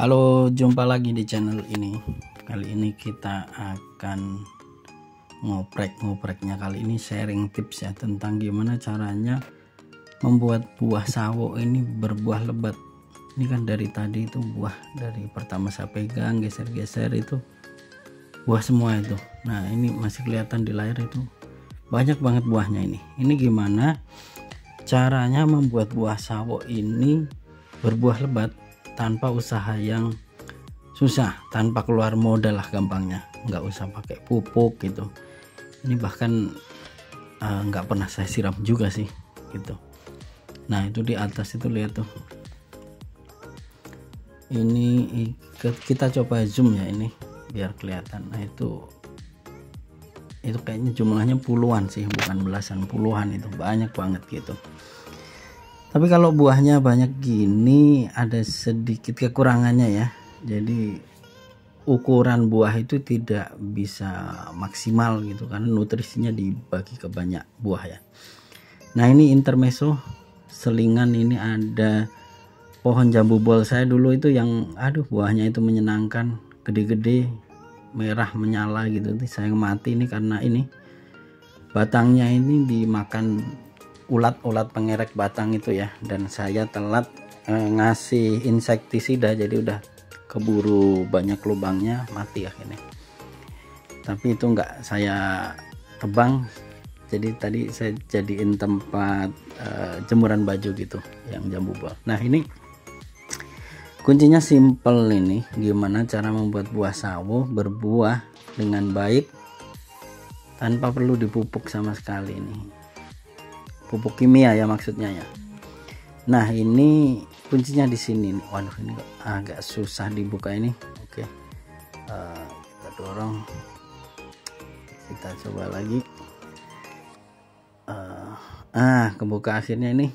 Halo, jumpa lagi di channel ini. Kali ini kita akan ngoprek-ngopreknya. Kali ini sharing tips ya tentang gimana caranya membuat buah sawo ini berbuah lebat. Ini kan dari tadi itu buah dari pertama saya pegang, geser-geser itu buah semua itu. Nah, ini masih kelihatan di layar itu. Banyak banget buahnya ini. Ini gimana caranya membuat buah sawo ini berbuah lebat tanpa usaha yang susah tanpa keluar modal lah gampangnya. Nggak usah pakai pupuk gitu. Ini bahkan uh, nggak pernah saya siram juga sih gitu. Nah itu di atas itu lihat tuh. Ini kita coba zoom ya ini biar kelihatan. Nah itu itu kayaknya jumlahnya puluhan sih bukan belasan puluhan itu. Banyak banget gitu tapi kalau buahnya banyak gini ada sedikit kekurangannya ya. Jadi ukuran buah itu tidak bisa maksimal gitu karena nutrisinya dibagi ke banyak buah ya. Nah ini intermezzo selingan ini ada pohon jambu bol. Saya dulu itu yang aduh buahnya itu menyenangkan gede-gede merah menyala gitu. Saya mati ini karena ini. Batangnya ini dimakan ulat-ulat pengerek batang itu ya. Dan saya telat eh, ngasih insektisida jadi udah keburu banyak lubangnya mati akhirnya. Tapi itu enggak saya tebang. Jadi tadi saya jadiin tempat eh, jemuran baju gitu yang jambu bol nah ini kuncinya simple ini gimana cara membuat buah sawo berbuah dengan baik tanpa perlu dipupuk sama sekali ini pupuk kimia ya maksudnya ya. Nah ini kuncinya di sini. Waduh ini agak susah dibuka ini. Oke. Uh, kita dorong. Kita coba lagi. Uh, ah kebuka akhirnya ini.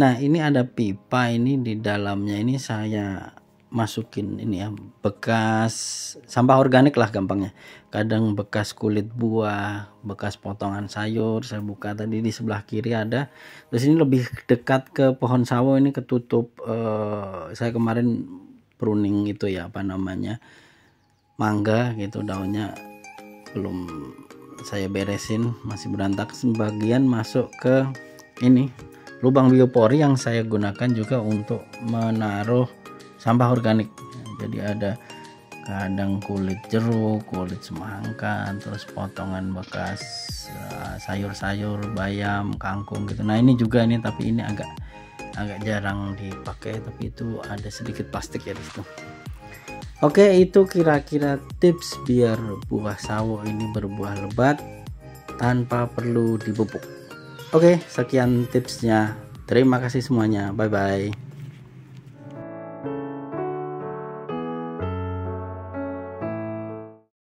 Nah ini ada pipa ini di dalamnya. Ini saya masukin ini ya bekas sampah organik lah gampangnya. Kadang bekas kulit buah bekas potongan sayur saya buka tadi di sebelah kiri ada. Terus ini lebih dekat ke pohon sawo ini ketutup uh, saya kemarin pruning itu ya apa namanya mangga gitu daunnya belum saya beresin masih berantak. Sebagian masuk ke ini lubang biopori yang saya gunakan juga untuk menaruh sampah organik jadi ada kadang kulit jeruk, kulit semangka, terus potongan bekas eh, sayur-sayur, bayam, kangkung gitu. Nah ini juga ini tapi ini agak agak jarang dipakai tapi itu ada sedikit plastik ya di situ. Oke itu kira-kira tips biar buah sawo ini berbuah lebat tanpa perlu dipupuk. Oke sekian tipsnya. Terima kasih semuanya. Bye bye.